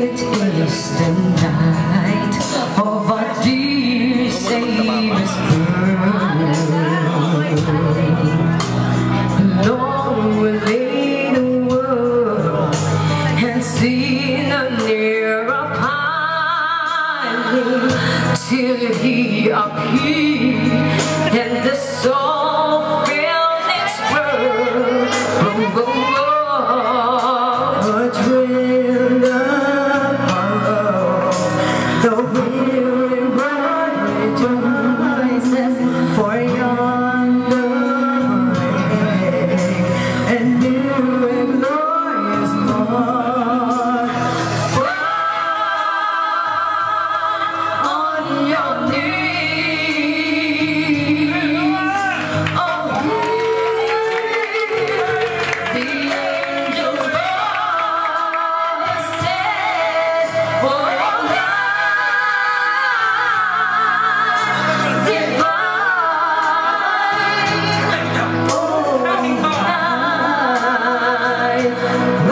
It is the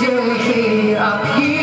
still here up here.